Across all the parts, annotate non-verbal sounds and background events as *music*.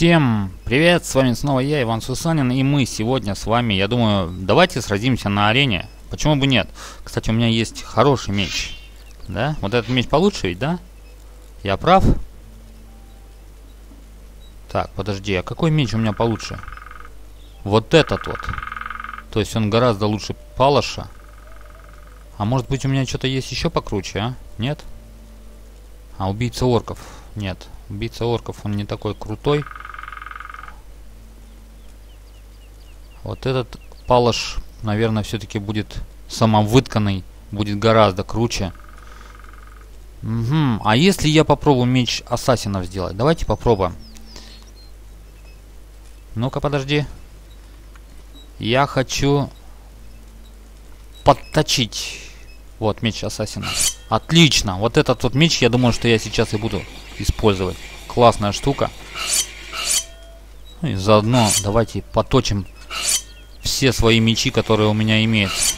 Всем привет, с вами снова я, Иван Сусанин, и мы сегодня с вами, я думаю, давайте сразимся на арене. Почему бы нет? Кстати, у меня есть хороший меч. Да? Вот этот меч получше ведь, да? Я прав? Так, подожди, а какой меч у меня получше? Вот этот вот. То есть он гораздо лучше Палаша. А может быть у меня что-то есть еще покруче, а? Нет? А убийца орков? Нет. Убийца орков, он не такой крутой. Вот этот палаш, наверное, все-таки будет самовытканный. Будет гораздо круче. Угу. А если я попробую меч ассасинов сделать? Давайте попробуем. Ну-ка, подожди. Я хочу подточить. Вот, меч ассасина. Отлично. Вот этот вот меч, я думаю, что я сейчас и буду использовать. Классная штука. И заодно давайте поточим все свои мечи, которые у меня имеются.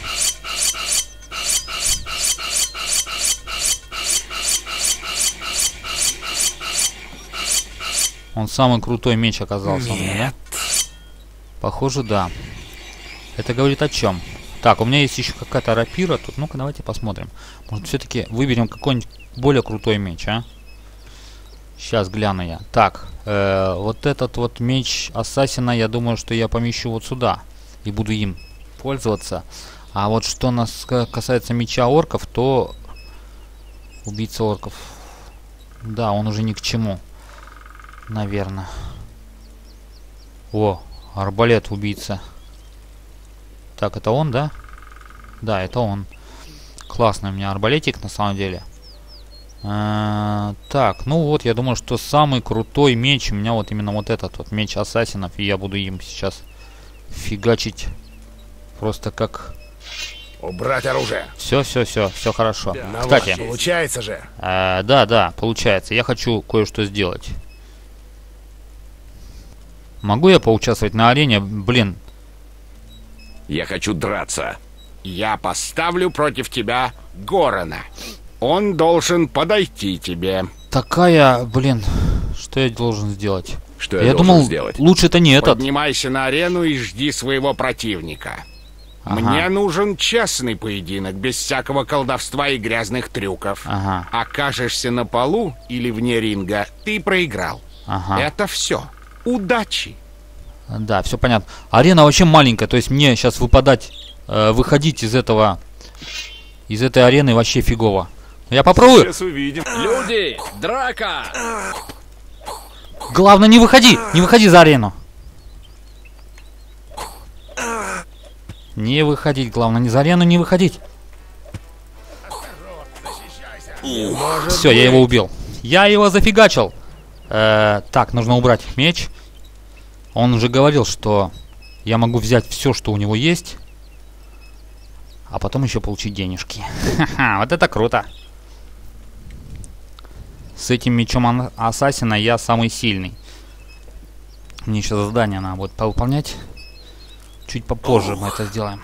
Он самый крутой меч оказался Нет. у меня, да? Похоже, да. Это говорит о чем? Так, у меня есть еще какая-то рапира тут. Ну-ка, давайте посмотрим. Может, все-таки выберем какой-нибудь более крутой меч, а? Сейчас гляну я. Так, э, вот этот вот меч Ассасина, я думаю, что я помещу вот сюда. И буду им пользоваться. А вот что нас касается меча орков, то... Убийца орков. Да, он уже ни к чему. Наверное. О, арбалет убийца. Так, это он, да? Да, это он. Классный у меня арбалетик, на самом деле. А, так, ну вот, я думаю, что самый крутой меч у меня вот именно вот этот вот меч ассасинов. И я буду им сейчас фигачить просто как... Убрать оружие. Все, все, все, все хорошо. Да. Кстати. Получается же. А, да, да, получается. Я хочу кое-что сделать. Могу я поучаствовать на арене? Блин, я хочу драться. Я поставлю против тебя Горана. Он должен подойти тебе. Такая, блин, что я должен сделать? Что я, я должен думал, сделать? лучше это не этот. Поднимайся на арену и жди своего противника. Ага. Мне нужен честный поединок, без всякого колдовства и грязных трюков. Ага. Окажешься на полу или вне ринга, ты проиграл. Ага. Это все. Удачи. Да, все понятно. Арена вообще маленькая, то есть мне сейчас выпадать, э, выходить из этого, из этой арены вообще фигово. Я попробую. Сейчас увидим. Люди, драка! Главное, не выходи, не выходи за арену. Не выходить, главное, не за арену, не выходить. Все, я его убил. Я его зафигачил. Э, так, нужно убрать меч. Он уже говорил, что я могу взять все, что у него есть, а потом еще получить денежки. *laughs* Ха-ха, вот это круто. С этим мечом Ассасина я самый сильный. Мне еще задание надо будет выполнять. Чуть попозже мы это сделаем.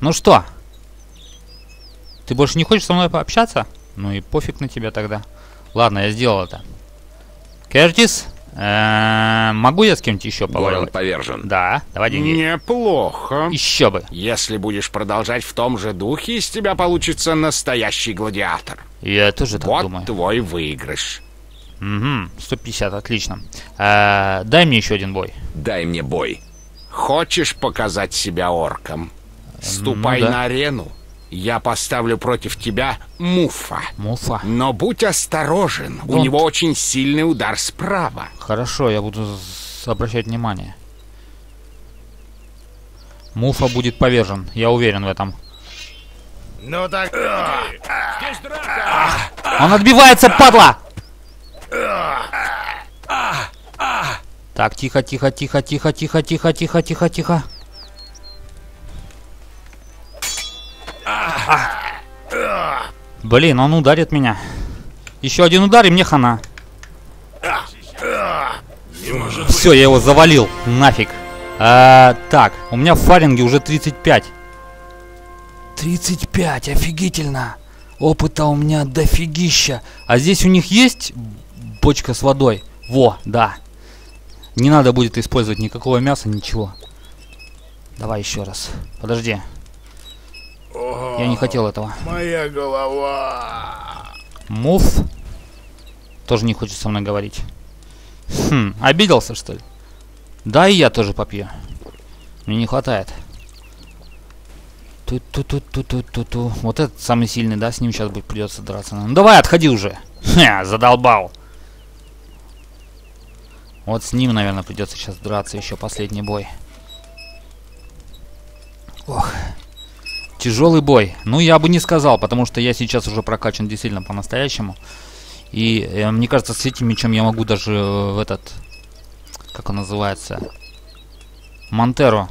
Ну что? Ты больше не хочешь со мной пообщаться? Ну и пофиг на тебя тогда. Ладно, я сделал это. Кертис? Э, могу я с кем-нибудь еще поговорить? Повержен. Да, давай деньги. Неплохо. Еще бы. Если будешь продолжать в том же духе, из тебя получится настоящий гладиатор. Я тоже так вот думаю. Вот твой выигрыш. Угу, 150, отлично. Э, дай мне еще один бой. Дай мне бой. Хочешь показать себя орком? Ступай ну, да. на арену. Я поставлю против тебя Муфа. Муфа. Но будь осторожен, Don't. у него очень сильный удар справа. Хорошо, я буду обращать внимание. Муфа будет повержен, я уверен в этом. Ну так... Здесь драка! Он отбивается, падла! Так, тихо, тихо, тихо, тихо, тихо, тихо, тихо, тихо, тихо. Блин, он ударит меня. Еще один удар, и мне хана. Все, я его завалил. Нафиг. А, так, у меня в фаринге уже 35. 35, офигительно. Опыта у меня дофигища. А здесь у них есть бочка с водой? Во, да. Не надо будет использовать никакого мяса, ничего. Давай еще раз. Подожди. О, Я не хотел этого. Моя голова. Мув. Тоже не хочет со мной говорить. Хм, обиделся, что ли? Да, и я тоже попью. Мне не хватает. Ту-ту-ту-ту-ту-ту-ту. Вот этот самый сильный, да? С ним сейчас будет придется драться. Ну давай, отходи уже. *laughs* Ха, задолбал. Вот с ним, наверное, придется сейчас драться еще последний бой. Ох. Тяжелый бой. Ну, я бы не сказал, потому что я сейчас уже прокачан действительно по-настоящему. И э, мне кажется, с этим мечом я могу даже э, в этот... Как он называется? Монтеро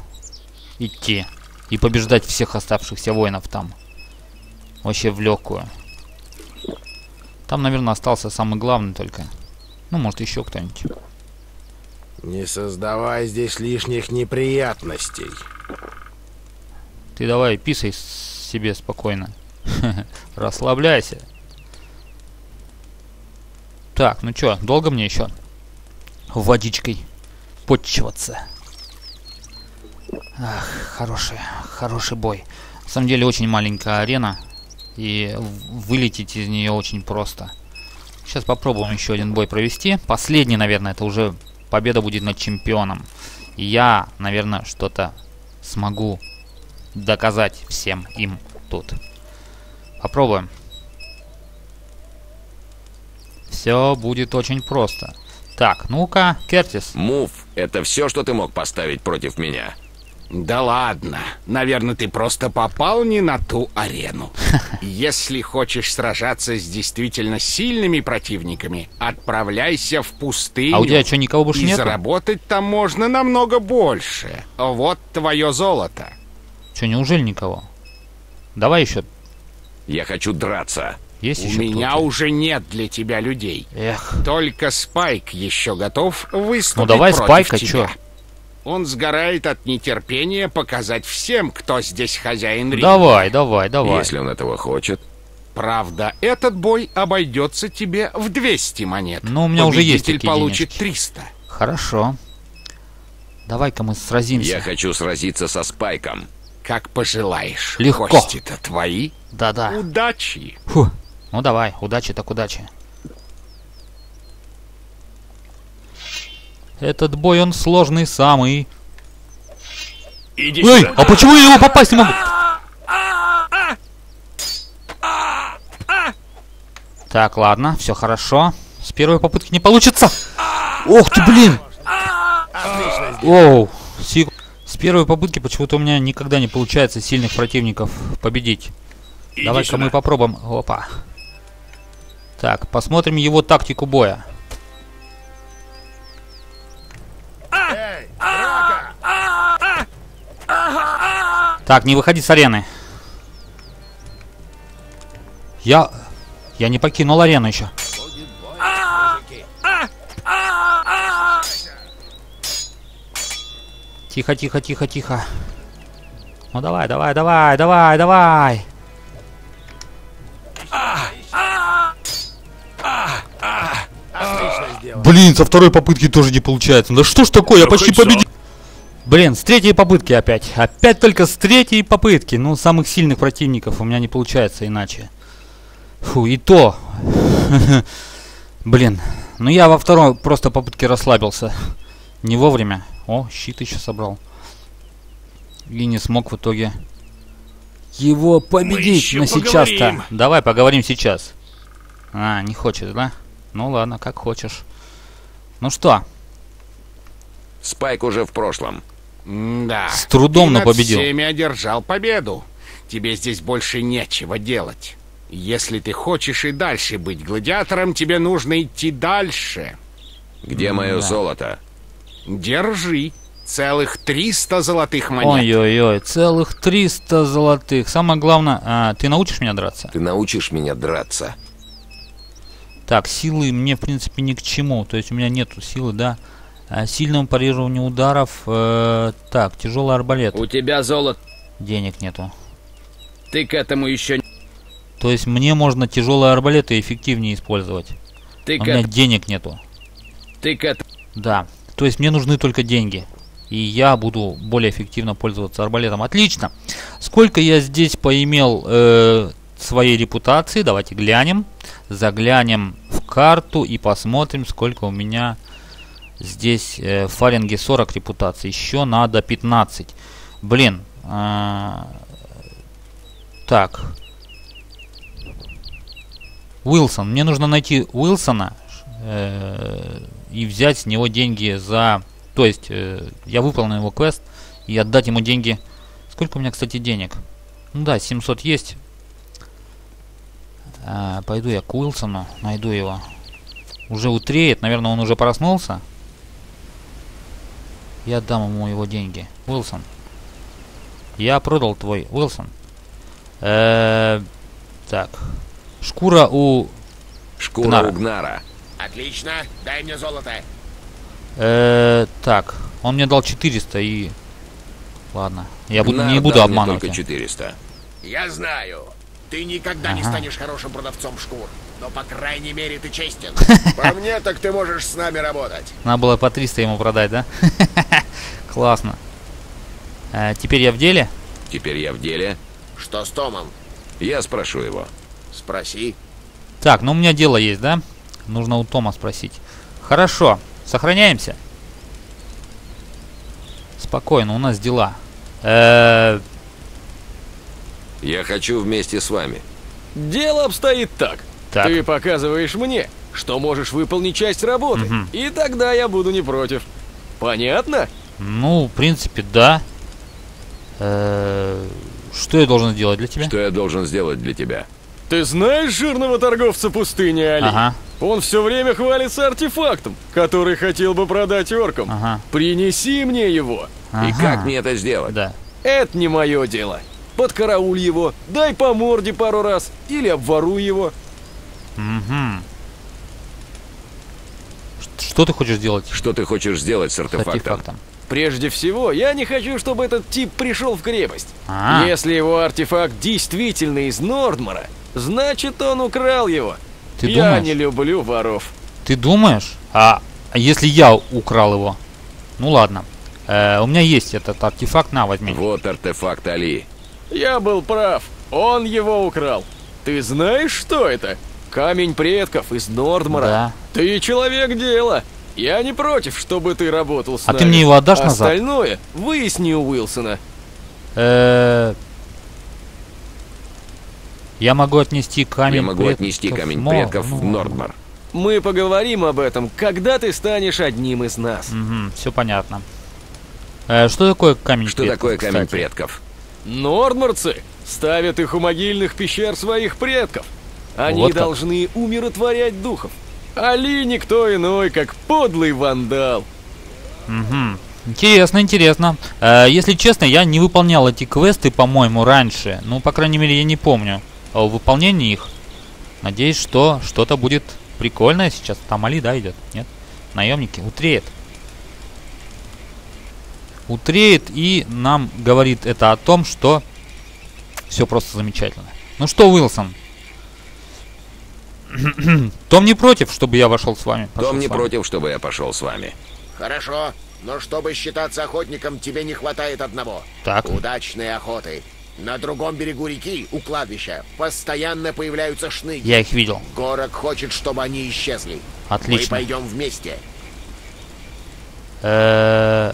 идти. И побеждать всех оставшихся воинов там. Вообще в легкую. Там, наверное, остался самый главный только. Ну, может, еще кто-нибудь. Не создавай здесь лишних неприятностей. Ты давай писай себе спокойно. *laughs* Расслабляйся. Так, ну чё, долго мне еще водичкой подчиваться? Ах, хороший, хороший бой. На самом деле очень маленькая арена. И вылететь из нее очень просто. Сейчас попробуем еще один бой провести. Последний, наверное, это уже победа будет над чемпионом. И я, наверное, что-то смогу доказать всем им тут. Попробуем. Все будет очень просто. Так, ну-ка, Кертис. Мув — это все, что ты мог поставить против меня. Да ладно. Наверное, ты просто попал не на ту арену. *laughs* Если хочешь сражаться с действительно сильными противниками, отправляйся в пустыню. А у тебя что, никого больше И нет? заработать там можно намного больше. Вот твое золото. Че, неужели никого? Давай еще. Я хочу драться. Есть У еще меня кто-то? уже нет для тебя людей. Эх, Только Спайк еще готов выступить ну давай против Спайка, тебя. чё? Он сгорает от нетерпения показать всем, кто здесь хозяин ринга. Давай, давай, давай. Если он этого хочет. Правда, этот бой обойдется тебе в 200 монет. Ну, у меня уже есть Победитель такие получит денежки. 300. Хорошо. Давай-ка мы сразимся. Я хочу сразиться со Спайком. Как пожелаешь. Легко. Кости-то твои. Да-да. Удачи. Фу. Ну давай, удачи так удачи. Этот бой, он сложный самый. Иди Эй, сюда. а почему я его попасть не могу? Так, ладно, все хорошо. С первой попытки не получится. Ох ты, блин! Оу, С первой попытки почему-то у меня никогда не получается сильных противников победить. Давай-ка мы попробуем. Опа. Так, посмотрим его тактику боя. Так, не выходи с арены. Я... Я не покинул арену еще. Тихо, тихо, тихо, тихо. Ну давай, давай, давай, давай, давай. Блин, со второй попытки тоже не получается. Да что ж такое, я почти хоть победил. Блин, с третьей попытки опять. Опять только с третьей попытки. Ну, самых сильных противников у меня не получается иначе. Фу, и то. *laughs* Блин, ну я во второй просто попытке расслабился. Не вовремя. О, щит еще собрал. И не смог в итоге его победить. Но сейчас-то. Давай поговорим сейчас. А, не хочешь, да? Ну ладно, как хочешь. Ну что, Спайк уже в прошлом. Да. С трудом, Ты но над победил. всеми одержал победу. Тебе здесь больше нечего делать. Если ты хочешь и дальше быть гладиатором, тебе нужно идти дальше. Где мое да. золото? Держи. Целых 300 золотых монет. Ой-ой-ой, целых 300 золотых. Самое главное, а, ты научишь меня драться? Ты научишь меня драться. Так, силы мне, в принципе, ни к чему. То есть у меня нету силы, да. А, сильному парированию ударов. э, так, тяжелый арбалет. У тебя золото, Денег нету. ты к этому еще... То есть мне можно тяжелые арбалеты эффективнее использовать. Ты у меня денег нету. ты к этому... Да. То есть мне нужны только деньги. И я буду более эффективно пользоваться арбалетом. Отлично. Сколько я здесь поимел э, своей репутации? Давайте глянем. Заглянем в карту и посмотрим, сколько у меня здесь э, в Фаринге 40 репутаций. Еще надо 15. Блин. Э, так. Уилсон. Мне нужно найти Уилсона э, и взять с него деньги за... То есть, э, я выполнил его квест и отдать ему деньги... Сколько у меня, кстати, денег? Ну да, 700 есть. А, пойду я к Уилсону, найду его. Уже утреет, наверное, он уже проснулся. Я отдам ему его деньги. Уилсон. Я продал твой, Уилсон. Э -э так. Шкура у... Шкура Гнара. у Гнара. Отлично, дай мне золото. Э так. Он мне дал 400 и... Ладно. Я буду, не буду обманывать. только его. 400. Я знаю, ты никогда не Ага. станешь хорошим продавцом шкур. Но, по крайней мере, ты честен. *laughs* По мне, так ты можешь с нами работать. Надо было по 300 ему продать, да? *laughs* Классно. Э, теперь я в деле? Теперь я в деле. Что с Томом? Я спрошу его. Спроси. Так, ну у меня дело есть, да? Нужно у Тома спросить. Хорошо, сохраняемся. Спокойно, у нас дела. Э, Я хочу вместе с вами. Дело обстоит так. Так. Ты показываешь мне, что можешь выполнить часть работы, Мгм. и тогда я буду не против. Понятно? ну, в принципе, да. Э, что я должен сделать для тебя? Что я должен сделать для тебя? Ты знаешь жирного торговца пустыни, Али? Ага, Он все время хвалится артефактом, который хотел бы продать оркам. ага, Принеси мне его. ага. И как мне это сделать? Да. Это не мое дело. Подкарауль его, дай по морде пару раз, или обворуй его. Ш- Что ты хочешь сделать Что ты хочешь сделать с с артефактом? артефактом? Прежде всего, я не хочу, чтобы этот тип пришел в крепость. А. Если его артефакт действительно из Нордмара, значит он украл его. Ты я думаешь? не люблю воров. Ты думаешь? А, а если я украл его? Ну ладно. Э, у меня есть этот артефакт, на, возьми. Вот артефакт Али. Я был прав. Он его украл. Ты знаешь, что это? Камень предков из Нордмара. Да. Ты человек дела. Я не против, чтобы ты работал с А ты нами. мне его отдашь назад? Остальное выясни у Уилсона. Э, Я могу отнести камень Я могу предков отнести камень предков в Нордмар. Мы поговорим об этом, когда ты станешь одним из нас. все понятно. Э, что такое камень Что предков, такое камень кстати? предков? Нордмарцы ставят их у могильных пещер своих предков. Они Вот должны умиротворять духов. Али никто иной, как подлый вандал. Мгм. Интересно, интересно. Э, если честно, я не выполнял эти квесты, по-моему, раньше. Ну, по крайней мере, я не помню о выполнении их. Надеюсь, что что-то будет прикольное сейчас. Там Али, да, идет? Нет? Наемники. Утреет. Утреет и нам говорит это о том, что все просто замечательно. Ну что, Уилсон? *clears throat* Том не против, чтобы я вошел с вами. пошел Том не вами? против, чтобы я пошел с вами. Хорошо, но чтобы считаться охотником, тебе не хватает одного. Так. Удачной охоты. На другом берегу реки, у кладбища, постоянно появляются шныги. Я их видел. Горок хочет, чтобы они исчезли. Мы Отлично. пойдем вместе. Э,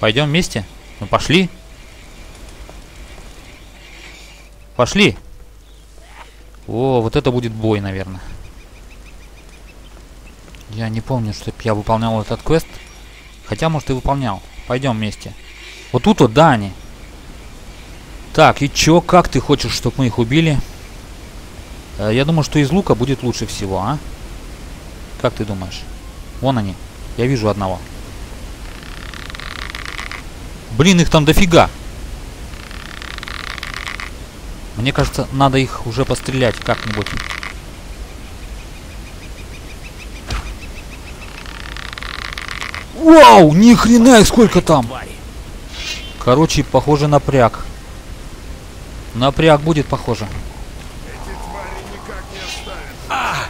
Пойдем вместе? Ну пошли. Пошли. О, вот это будет бой, наверное. Я не помню, что я выполнял этот квест. Хотя, может, и выполнял. Пойдем вместе. Вот тут вот, да, они. Так, и чё, как ты хочешь, чтобы мы их убили? Э, Я думаю, что из лука будет лучше всего, а? Как ты думаешь? Вон они. Я вижу одного. Блин, их там дофига. Мне кажется, надо их уже пострелять как-нибудь. Вау, ни хрена сколько там. Короче, похоже напряг. Напряг будет похоже.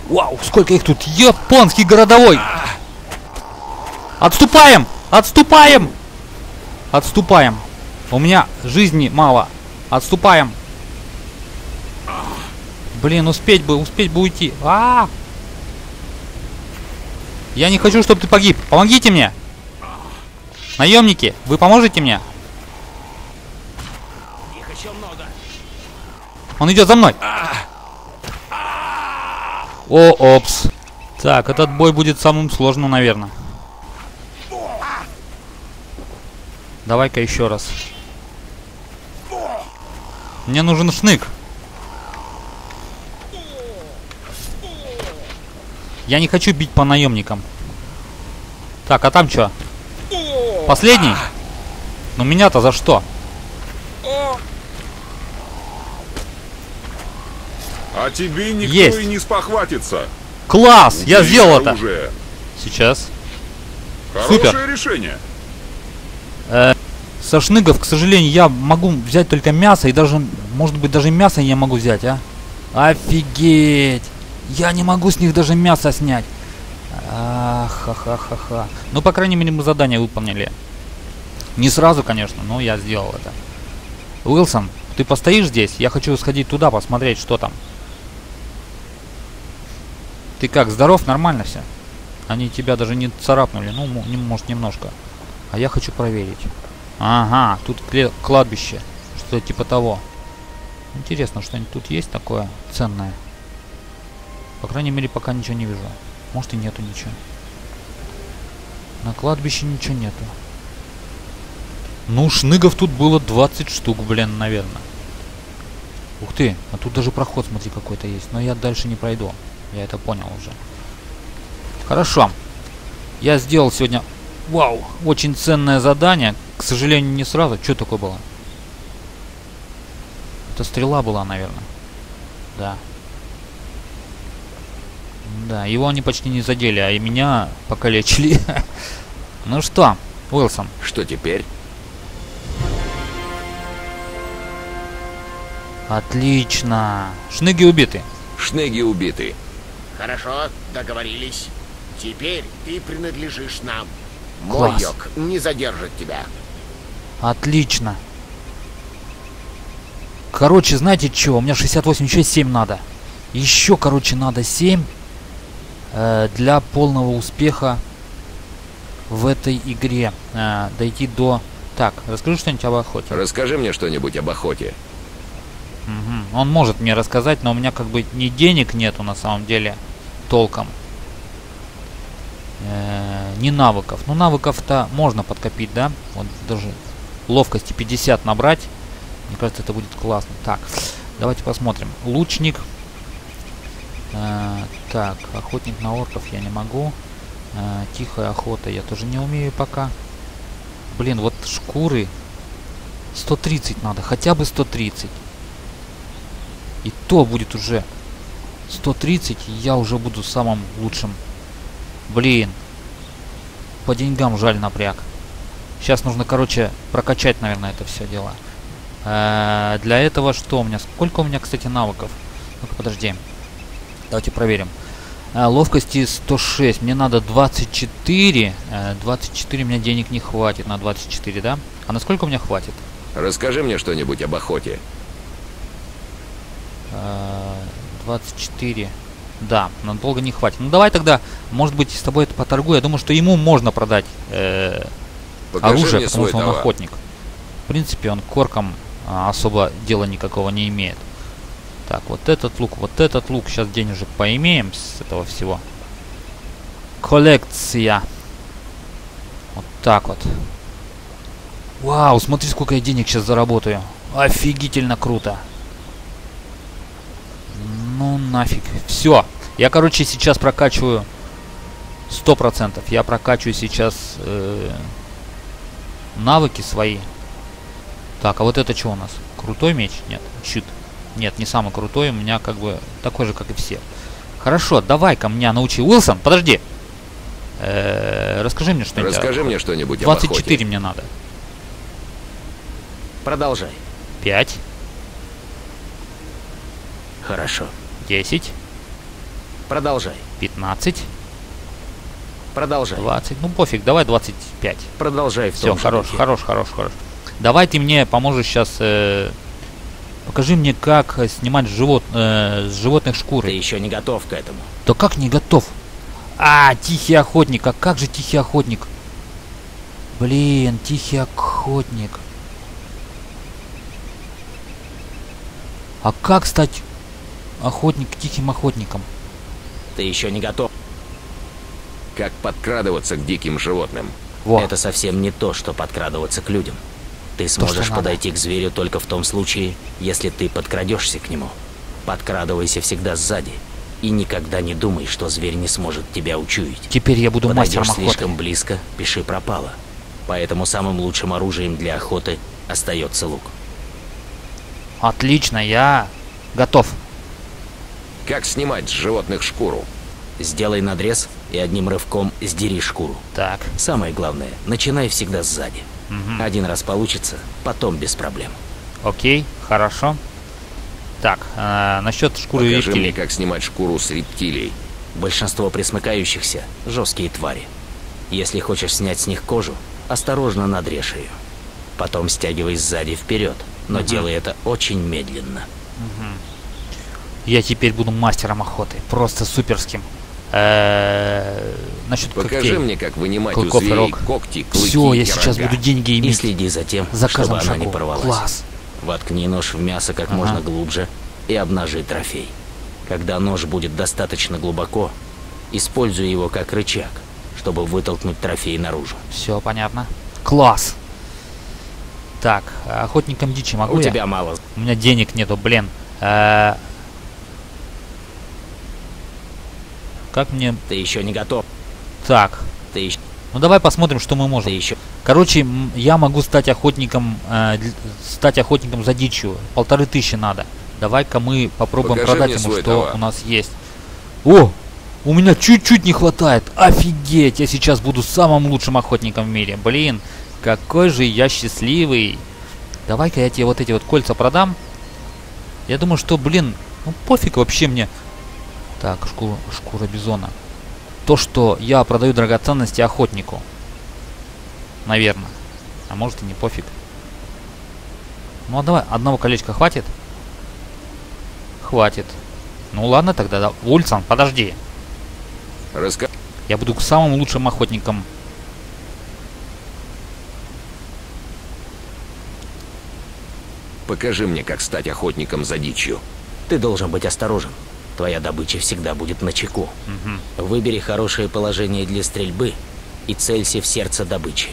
Вау, сколько их тут! Японский городовой! Отступаем! Отступаем! Отступаем! У меня жизни мало. Отступаем! Блин, успеть бы, успеть бы уйти. А, -а, а Я не хочу, чтобы ты погиб. Помогите мне! Наемники, вы поможете мне? Их еще много. Он идет за мной. О, опс. Так, этот бой будет самым сложным, наверное. Давай-ка еще раз. Мне нужен шнык. Я не хочу бить по наемникам. Так, а там что? Последний? Ну меня-то за что? А тебе никто Есть. и не спохватится. Класс! Я Убери сделал это! оружие. Сейчас. Хорошее Супер. решение. Со шныгов, к сожалению, я могу взять только мясо, и даже, может быть, даже мясо я могу взять, а? Офигеть! Я не могу с них даже мясо снять. Ха-ха-ха-ха. Ну, по крайней мере, мы задание выполнили. Не сразу, конечно, но я сделал это. Уилсон, ты постоишь здесь? Я хочу сходить туда, посмотреть, что там. Ты как, здоров? Нормально все? Они тебя даже не царапнули, ну, может, немножко. А я хочу проверить. Ага, тут кладбище. Что-то типа того. Интересно, что-нибудь тут есть такое ценное? По крайней мере, пока ничего не вижу. Может и нету ничего. На кладбище ничего нету. Ну, шныгов тут было 20 штук, блин, наверное. Ух ты, а тут даже проход, смотри, какой-то есть. Но я дальше не пройду. Я это понял уже. Хорошо. Я сделал сегодня, вау, очень ценное задание. К сожалению, не сразу. Что такое было? Это стрела была, наверное. Да. Да, его они почти не задели, а и меня покалечили. *laughs* Ну что, Уилсон, Что теперь? отлично. Шныги убиты. Шнеги убиты. Хорошо, договорились. Теперь ты принадлежишь нам. Класс. Мой йог не задержит тебя. Отлично. Короче, знаете что? У меня 68, еще 7 надо. Еще, короче, надо 7 э, для полного успеха в этой игре. Э, дойти до... Так, расскажи что-нибудь об охоте. Расскажи мне что-нибудь об охоте. Мгм. Он может мне рассказать, но у меня как бы ни денег нету на самом деле толком. Э, ни навыков. Ну навыков-то можно подкопить, да? Вот даже ловкости 50 набрать. Мне кажется, это будет классно. Так, давайте посмотрим. Лучник. Э, так, охотник на орков я не могу. Э, тихая охота я тоже не умею пока. Блин, вот шкуры 130 надо, хотя бы 130. И то будет уже 130, и я уже буду самым лучшим. Блин. По деньгам жаль напряг. Сейчас нужно, короче, прокачать, наверное, это все дело. Э, Для этого что у меня? Сколько у меня, кстати, навыков? Ну-ка, подожди. Давайте проверим. Э, Ловкости 106. Мне надо 24. Э, 24 у меня денег не хватит на 24, да? А на сколько у меня хватит? Расскажи мне что-нибудь об охоте. Э, 24. Да, надолго не хватит. Ну давай тогда, может быть, с тобой это поторгую. Я думаю, что ему можно продать э, Покажи оружие, потому что он товар. охотник. В принципе, он к коркам а, особо дела никакого не имеет. Так, вот этот лук, вот этот лук. Сейчас денежек поимеем с этого всего. Коллекция. Вот так вот. Вау, смотри, сколько я денег сейчас заработаю. Офигительно круто. Ну нафиг. Все. Я, короче, сейчас прокачиваю 100%. Я прокачиваю сейчас э, навыки свои. Так, а вот это что у нас? Крутой меч? Нет, щит. Нет, не самый крутой. У меня как бы такой же, как и все. Хорошо, давай-ка меня научи. Уилсон, подожди. Э, расскажи мне что-нибудь. Расскажи мне что-нибудь об 24 охоте. мне надо. Продолжай. 5, Хорошо. 10, Продолжай. 15, Продолжай. 20. Ну пофиг, давай 25. Продолжай Все, хорош, хорош, хорош, хорош. Давай ты мне поможешь сейчас. Покажи мне, как снимать живот, э, с животных шкуры. Ты еще не готов к этому. Да как не готов? А, тихий охотник. А как же тихий охотник? Блин, тихий охотник. А как стать охотник тихим охотником? Ты еще не готов. Как подкрадываться к диким животным? Во. Это совсем не то, что подкрадываться к людям. Ты сможешь надо. подойти к зверю только в том случае, если ты подкрадешься к нему. Подкрадывайся всегда сзади. И никогда не думай, что зверь не сможет тебя учуять. Теперь я буду Подойдешь мастером охоты. слишком близко, пиши пропало. Поэтому самым лучшим оружием для охоты остается лук. Отлично, я готов. Как снимать с животных шкуру? Сделай надрез и одним рывком сдери шкуру. Так, Самое главное, начинай всегда сзади. Мгм. Один раз получится, потом без проблем. окей, хорошо. Так, э, насчет шкуры Покажи мне, рептилий. как снимать шкуру с рептилий. Большинство присмыкающихся – жесткие твари. Если хочешь снять с них кожу, осторожно надрежь ее. Потом стягивай сзади вперед, но делай это очень медленно. Я теперь буду мастером охоты. Просто суперским. Э, Насчет Покажи когтей. мне, как вынимать Клыков у и зверей когти, клыки Все, и я сейчас буду деньги И иметь следи за тем, за чтобы она не порвалась. Класс. Воткни нож в мясо как Ага. можно глубже и обнажи трофей. Когда нож будет достаточно глубоко, используй его как рычаг, чтобы вытолкнуть трофей наружу. Все понятно. Класс. Так, охотником дичи могу У я? тебя мало. У меня денег нету, блин. Э, Как мне... Ты еще не готов. Так. Ты еще... Ну давай посмотрим, что мы можем. еще... Короче, я могу стать охотником, э, стать охотником за дичью. Полторы тысячи надо. Давай-ка мы попробуем Покажи продать ему, что товар. у нас есть. О, у меня чуть-чуть не хватает. Офигеть, я сейчас буду самым лучшим охотником в мире. Блин, какой же я счастливый. Давай-ка я тебе вот эти вот кольца продам. Я думаю, что, блин, ну пофиг вообще мне. Так, шкура, шкура бизона. То, что я продаю драгоценности охотнику. Наверное. А может и не пофиг. Ну а давай, одного колечка хватит? Хватит. Ну ладно тогда, да. Ульсан, подожди. Раска... Я буду самым лучшим охотником. Покажи мне, как стать охотником за дичью. Ты должен быть осторожен. Твоя добыча всегда будет на чеку. Выбери хорошее положение для стрельбы и целься в сердце добычи.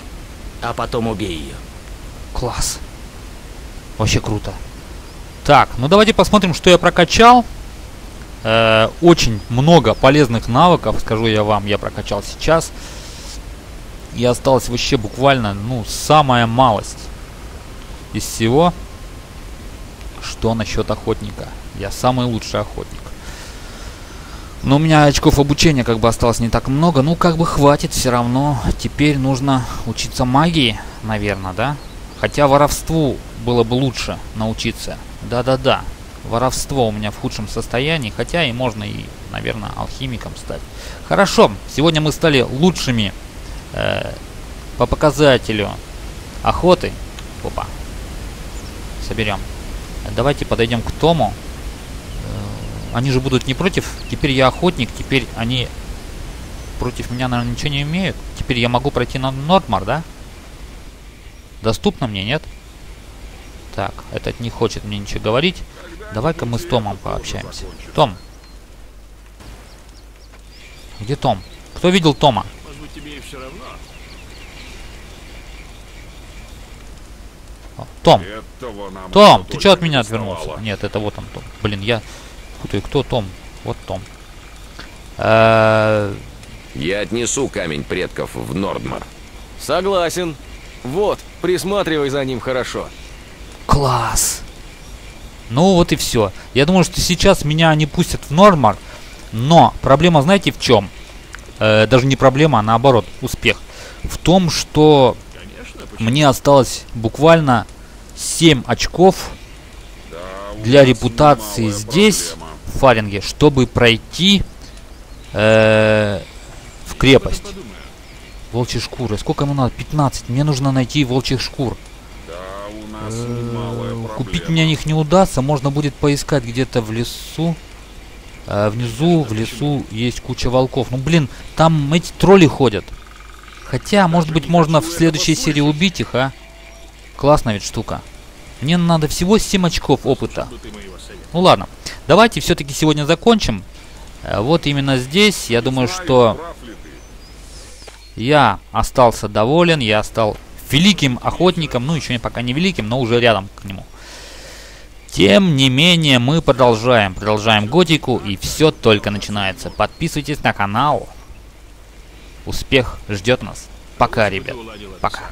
А потом убей ее. Класс. Вообще круто. Так, ну давайте посмотрим, что я прокачал. Э, очень много полезных навыков, скажу я вам, я прокачал сейчас. И осталось вообще буквально, ну, самая малость из всего. Что насчет охотника? Я самый лучший охотник. Но у меня очков обучения как бы осталось не так много. Ну, как бы хватит все равно. Теперь нужно учиться магии, наверное, да? Хотя воровству было бы лучше научиться. Да-да-да. Воровство у меня в худшем состоянии. Хотя и можно и, наверное, алхимиком стать. Хорошо. Сегодня мы стали лучшими э, по показателю охоты. Опа. Соберем. Давайте подойдем к Тому. Они же будут не против. Теперь я охотник. Теперь они против меня, наверное, ничего не имеют. Теперь я могу пройти на Нортмар, да? Доступно мне, нет? Так, этот не хочет мне ничего говорить. Давай-ка мы с Томом пообщаемся. Том. Где Том? Кто видел Тома? Том. Том, ты что от меня отвернулся? Нет, это вот он, Том. Блин, я путаю. Кто Том? Вот Том. Э, Я отнесу камень предков в Нордмар. Согласен. Вот, присматривай за ним хорошо. Класс. Ну вот и все. Я думаю, что сейчас меня не пустят в Нормар. Но проблема, знаете, в чем? Э, даже не проблема, а наоборот, успех. В том, что мне осталось буквально 7 очков Да, для репутации здесь, Фаринге, чтобы пройти э, в крепость. Волчьи шкуры. Сколько ему надо? 15. Мне нужно найти волчьих шкур. Э, Купить мне них не удастся. Можно будет поискать где-то в лесу. Э, внизу, в лесу есть куча волков. Ну, блин, там эти тролли ходят. Хотя, может быть, можно в следующей серии убить их, а? Классная ведь штука. Мне надо всего 7 очков опыта. Ну ладно, давайте все-таки сегодня закончим. Э, Вот именно здесь, я думаю, что я остался доволен, я стал великим охотником, ну еще пока не великим, но уже рядом к нему. Тем не менее, мы продолжаем, продолжаем готику, и все только начинается. Подписывайтесь на канал. Успех ждет нас. Пока, ребят. Пока.